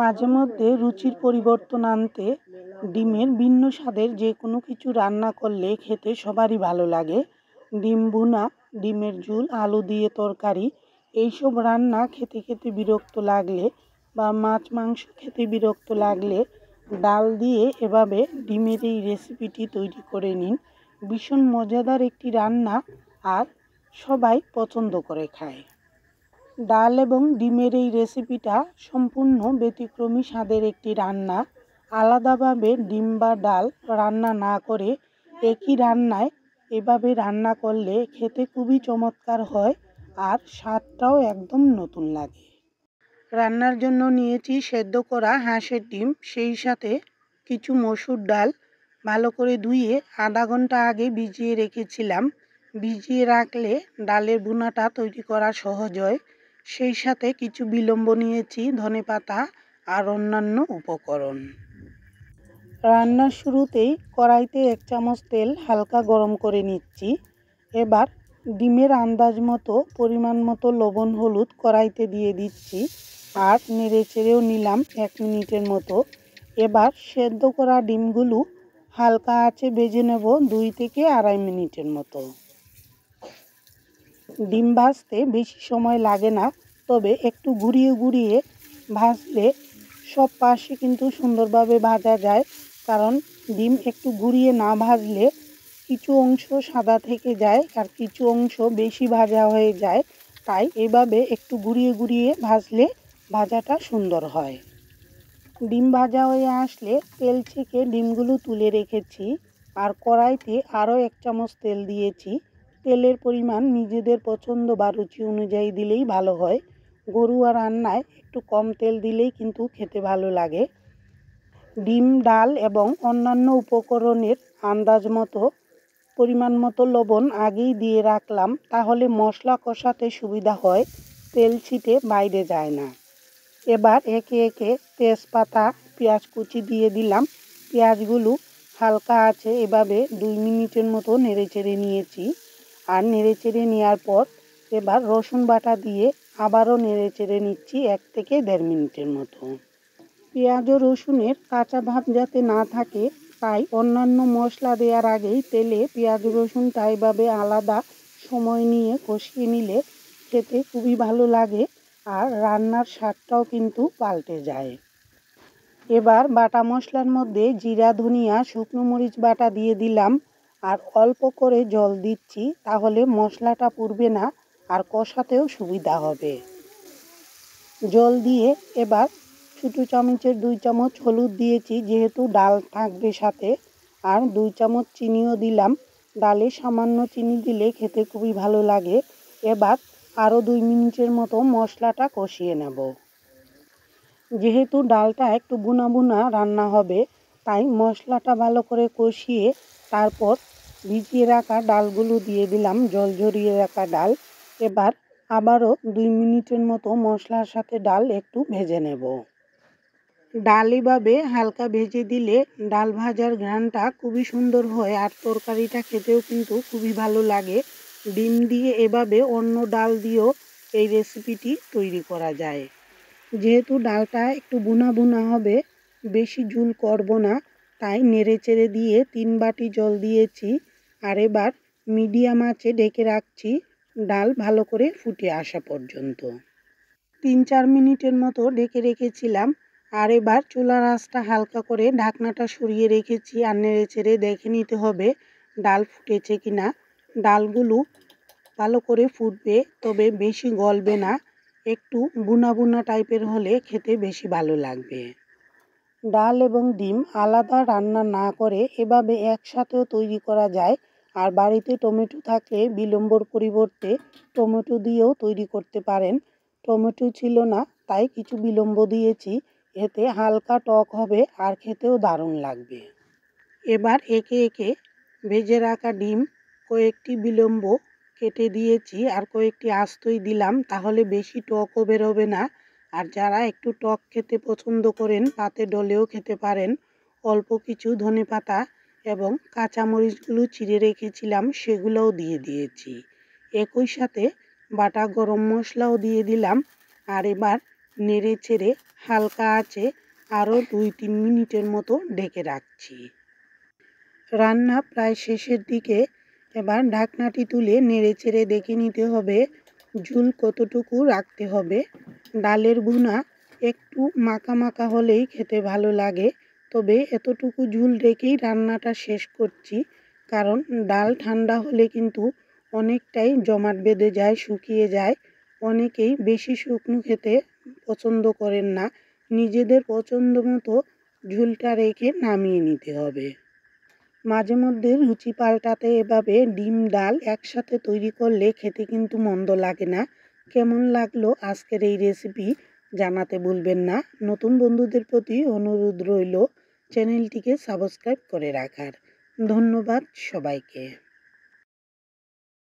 মাঝে মধ্যে রুচির পরিবর্তন আনতে ডিমের ভিন্ন স্বাদের যে কোনো কিছু রান্না করলে খেতে সবারই ভালো লাগে। ডিম ভুনা, ডিমের ঝুল, আলু দিয়ে তরকারি, এইসব রান্না খেতে খেতে বিরক্ত লাগলে বা মাছ, মাংস খেতে বিরক্ত লাগলে ডাল দিয়ে এভাবে ডিমের এই রেসিপিটি তৈরি করে নিন। ভীষণ মজাদার একটি রান্না আর সবাই পছন্দ করে খায়। ডাল এবং ডিমের এই রেসিপিটা সম্পূর্ণ ব্যতিক্রমী স্বাদের একটি রান্না। আলাদাভাবে ডিম বা ডাল রান্না না করে একই রান্নায় এভাবে রান্না করলে খেতে খুবই চমৎকার হয় আর স্বাদটাও একদম নতুন লাগে। রান্নার জন্য নিয়েছি সেদ্ধ করা হাঁসের ডিম, সেই সাথে কিছু মসুর ডাল। ভালো করে ধুয়ে আধা ঘণ্টা আগে ভিজিয়ে রেখেছিলাম। ভিজিয়ে রাখলে ডালের বুনাটা তৈরি করা সহজ হয়। সেই সাথে কিছু বিলম্ব নিয়েছি, ধনে পাতা আর অন্যান্য উপকরণ। রান্নার শুরুতেই কড়াইতে এক চামচ তেল হালকা গরম করে নিচ্ছি। এবার ডিমের আন্দাজ মতো, পরিমাণ মতো লবণ, হলুদ কড়াইতে দিয়ে দিচ্ছি আর নেড়ে চেড়েও নিলাম এক মিনিটের মতো। এবার সেদ্ধ করা ডিমগুলো হালকা আঁচে ভেজে নেব দুই থেকে আড়াই মিনিটের মতো। ডিম ভাজতে বেশি সময় লাগে না তবে একটু ঘুরিয়ে ঘুরিয়ে ভাজলে সব পাশে কিন্তু সুন্দরভাবে ভাজা যায়। কারণ ডিম একটু ঘুরিয়ে না ভাজলে কিছু অংশ সাদা থেকে যায় আর কিছু অংশ বেশি ভাজা হয়ে যায়। তাই এভাবে একটু ঘুরিয়ে ঘুরিয়ে ভাজলে ভাজাটা সুন্দর হয়। ডিম ভাজা হয়ে আসলে তেল থেকে ডিমগুলো তুলে রেখেছি আর কড়াইতে আরও এক চামচ তেল দিয়েছি। তেলের পরিমাণ নিজেদের পছন্দ বা রুচি অনুযায়ী দিলেই ভালো হয়। গরুয়া রান্নায় একটু কম তেল দিলেই কিন্তু খেতে ভালো লাগে। ডিম, ডাল এবং অন্যান্য উপকরণের আন্দাজ মতো, পরিমাণ মতো লবণ আগেই দিয়ে রাখলাম, তাহলে মশলা কষাতে সুবিধা হয়, তেল ছিটে বাইরে যায় না। এবার একে একে তেজপাতা, পেঁয়াজ কুচি দিয়ে দিলাম। পেঁয়াজগুলো হালকা আছে, এভাবে দুই মিনিটের মতো নেড়ে চেড়ে নিয়েছি। আর নেড়ে চেড়ে নেওয়ার পর এবার রসুন বাটা দিয়ে আবারও নেড়ে চেড়ে নিচ্ছি এক থেকে দেড় মিনিটের মতো। পেঁয়াজ ও রসুনের কাঁচা ভাব যাতে না থাকে, তাই অন্যান্য মশলা দেওয়ার আগেই তেলে পেঁয়াজ রসুনটা এভাবে আলাদা সময় নিয়ে কষিয়ে নিলে খেতে খুবই ভালো লাগে আর রান্নার স্বাদটাও কিন্তু পাল্টে যায়। এবার বাটা মশলার মধ্যে জিরা, ধনিয়া, শুকনো মরিচ বাটা দিয়ে দিলাম আর অল্প করে জল দিচ্ছি, তাহলে মশলাটা পুড়বে না। কষাতেও সুবিধা হবে। জল দিয়ে এবার ছোটো চামচের দুই চামচ হলুদ দিয়েছি, যেহেতু ডাল থাকবে সাথে, আর দুই চামচ চিনিও দিলাম। ডালে সামান্য চিনি দিলে খেতে খুবই ভালো লাগে। এবার আরও দুই মিনিটের মতো মশলাটা কষিয়ে নেব। যেহেতু ডালটা একটু বুনা বুনা রান্না হবে, তাই মশলাটা ভালো করে কষিয়ে তারপর ভিজিয়ে রাখা ডালগুলো দিয়ে দিলাম, জল ঝরিয়ে রাখা ডাল। এবার আবারও দুই মিনিটের মতো মশলার সাথে ডাল একটু ভেজে নেব। ডাল এভাবে হালকা ভেজে দিলে ডাল ভাজার ঘ্রাণটা খুবই সুন্দর হয় আর তরকারিটা খেতেও কিন্তু খুবই ভালো লাগে। ডিম দিয়ে এভাবে অন্য ডাল দিয়েও এই রেসিপিটি তৈরি করা যায়। যেহেতু ডালটা একটু বুনা বুনা হবে, বেশি ঝুল করব না, তাই নেড়ে চেড়ে দিয়ে তিন বাটি জল দিয়েছি। আর এবার মিডিয়াম আঁচে ঢেকে রাখছি। ডাল ভালো করে ফুটে আসা পর্যন্ত। তিন চার মিনিটের মতো ঢেকে রেখেছিলাম। আর এবার চুলার আঁচটা হালকা করে ঢাকনাটা সরিয়ে রেখেছি আর নেড়ে চেড়ে দেখে নিতে হবে ডাল ফুটেছে কি না ডালগুলো ভালো করে ফুটবে, তবে বেশি গলবে না। একটু বুনা বুনা টাইপের হলে খেতে বেশি ভালো লাগবে। ডাল এবং ডিম আলাদা রান্না না করে এভাবে একসাথেও তৈরি করা যায়। আর বাড়িতে টমেটো থাকলে বিলম্বর পরিবর্তে টমেটো দিয়েও তৈরি করতে পারেন। টমেটো ছিল না, তাই কিছু বিলম্ব দিয়েছি। এতে হালকা টক হবে আর খেতেও দারুণ লাগবে। এবার একে একে ভেজে রাখা ডিম, কয়েকটি বিলম্ব কেটে দিয়েছি আর কয়েকটি আস্তই দিলাম, তাহলে বেশি টকও বেরোবে না। আর যারা একটু টক খেতে পছন্দ করেন, পাতে ডলেও খেতে পারেন। অল্প কিছু ধনে পাতা এবং কাঁচামরিচগুলো চিড়ে রেখেছিলাম, সেগুলোও দিয়ে দিয়েছি। একই সাথে বাটা গরম মশলাও দিয়ে দিলাম। আর এবার নেড়ে চেড়ে হালকা আছে আরও দুই তিন মিনিটের মতো ঢেকে রাখছি। রান্না প্রায় শেষের দিকে এবার ঢাকনাটি তুলে নেড়ে চেড়ে দেখে নিতে হবে, ঝুল কতটুকু রাখতে হবে। ডালের ভুনা একটু মাখা মাখা হলেই খেতে ভালো লাগে। তবে এতটুকু ঝুল রেখেই রান্নাটা শেষ করছি। কারণ ডাল ঠান্ডা হলে কিন্তু অনেকটাই জমাট বেঁধে যায়, শুকিয়ে যায়। অনেকেই বেশি শুকনো খেতে পছন্দ করেন না। নিজেদের পছন্দ মতো ঝুলটা রেখে নামিয়ে নিতে হবে। মাঝে মধ্যে রুচি পাল্টাতে এভাবে ডিম, ডাল একসাথে তৈরি করলে খেতে কিন্তু মন্দ লাগে না। কেমন লাগল আজকের এই রেসিপি জানাতে ভুলবেন না। নতুন বন্ধুদের প্রতি অনুরোধ রইল। চ্যানেলটিকে সাবস্ক্রাইব করে রাখার। ধন্যবাদ সবাইকে।